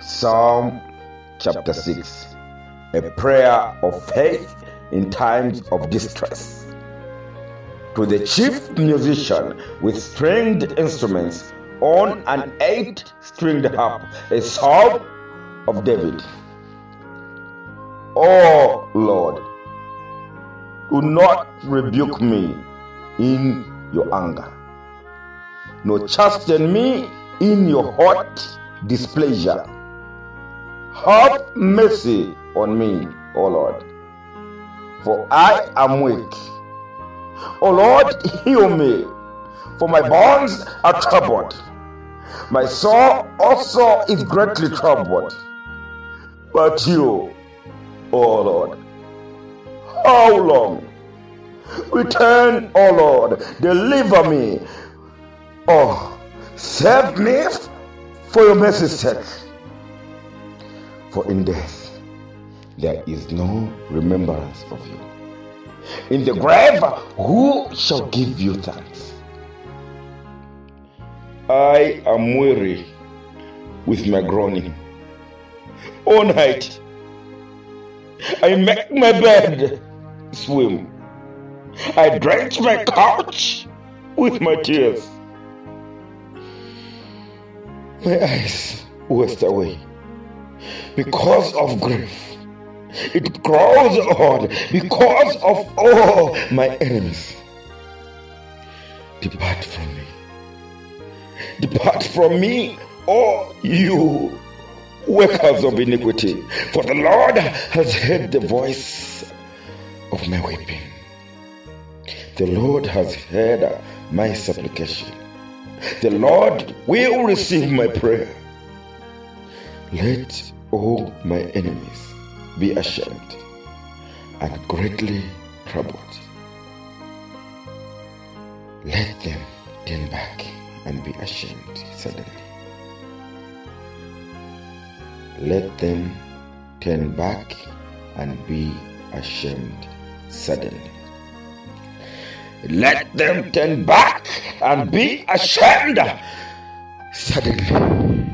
Psalm chapter 6 A prayer of faith in times of distress. To the chief musician with stringed instruments on an eight stringed harp, a psalm of David. Oh Lord, do not rebuke me in your anger, nor chasten me in your hot displeasure. Have mercy on me, O Lord, for I am weak. O Lord, heal me, for my bones are troubled. My soul also is greatly troubled. But you, O Lord, how long? Return, O Lord, deliver me. Oh, save me for your mercy's sake. For in death there is no remembrance of you. In the grave, who shall give you thanks? I am weary with my groaning. All night, I make my bed swim. I drench my couch with my tears. My eyes waste away because of grief. It grows old because of all my enemies. Depart from me. Depart from me, all you workers of iniquity, for the Lord has heard the voice of my weeping. The Lord has heard my supplication. The Lord will receive my prayer. Let all my enemies be ashamed and greatly troubled. Let them turn back and be ashamed suddenly. Let them turn back and be ashamed suddenly. Let them turn back and be ashamed suddenly.